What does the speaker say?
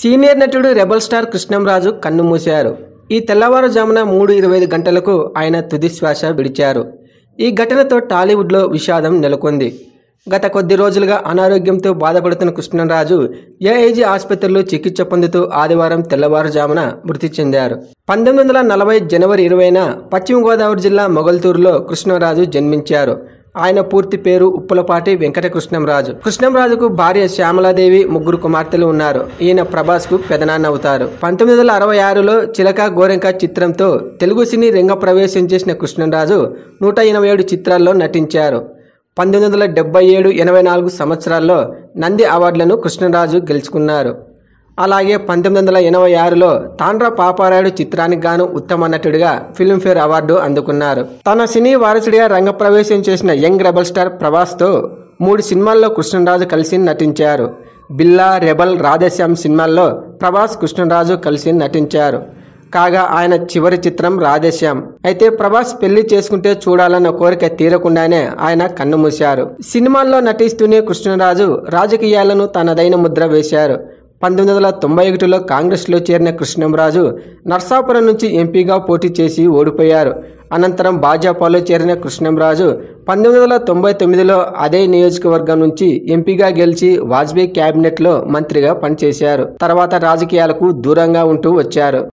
Senior నటుడు rebel star Krishnamraju కన్ను మూశారు. ఈ తెల్లవారుజామున మూడు ఇరవై ఐదు గంటలకు ఆయన తుది శ్వాస విడిచారు. ఈ ఘటనతో టాలీవుడ్లో విషాదం నెలకొంది. గత కొద్ది రోజులుగా అనారోగ్యంతో బాధపడుతున్న కృష్ణంరాజు ఏఐజీ ఆసుపత్రిలో చికిత్స పొందుతూ ఆదివారం తెల్లవారుజామున మృతి చెందారు. పంతొమ్మిది వందల నలభై జనవరి ఇరవైన పశ్చిమ గోదావరి జిల్లా మొగల్తూరులో కృష్ణరాజు జన్మించారు. ఆయన పూర్తి పేరు ఉప్పులపాటి వెంకట కృష్ణంరాజు కృష్ణంరాజుకు భార్య శ్యామలాదేవి ముగ్గురు కుమార్తెలు ఉన్నారు. ఈయన ప్రభాస్కు పెదనాన్న అవుతారు. పంతొమ్మిది వందల అరవై ఆరులో చిలక గోరెంక చిత్రంతో తెలుగు సినీ రంగ ప్రవేశం చేసిన కృష్ణంరాజు నూట ఎనభై ఏడు చిత్రాల్లో నటించారు. పంతొమ్మిది వందల డెబ్బై ఏడు ఎనభై నాలుగు సంవత్సరాల్లో నంది అవార్డులను కృష్ణరాజు గెలుచుకున్నారు. అలాగే పంతొమ్మిది వందల ఎనభై ఆరులో తాండ్ర పాపారాయుడు చిత్రానికి గాను ఉత్తమ నటుడిగా ఫిల్మ్ఫేర్ అవార్డు అందుకున్నారు. తన సినీ వారసుడిగా రంగప్రవేశం చేసిన యంగ్ రెబల్ స్టార్ ప్రభాస్తో మూడు సినిమాల్లో కృష్ణరాజు కలిసి నటించారు. బిల్లా రెబల్ రాధేశ్యామ్ సినిమాల్లో ప్రభాస్ కృష్ణరాజు కలిసి నటించారు. కాగా ఆయన చివరి చిత్రం రాధేశ్యామ్. అయితే ప్రభాస్ పెళ్ళి చేసుకుంటే చూడాలన్న కోరిక తీరకుండానే ఆయన కన్నుమూశారు. సినిమాల్లో నటిస్తూనే కృష్ణరాజు రాజకీయాలను తనదైన ముద్ర వేశారు. పంతొమ్మిది వందల తొంభై ఒకటిలో కాంగ్రెస్లో చేరిన కృష్ణంరాజు నర్సాపురం నుంచి ఎంపీగా పోటీ చేసి ఓడిపోయారు. అనంతరం భాజపాలో చేరిన కృష్ణంరాజు పంతొమ్మిది వందల తొంభై తొమ్మిదిలో అదే నియోజకవర్గం నుంచి ఎంపీగా గెలిచి వాజ్పేయి క్యాబినెట్లో మంత్రిగా పనిచేశారు. తర్వాత రాజకీయాలకు దూరంగా ఉంటూ వచ్చారు.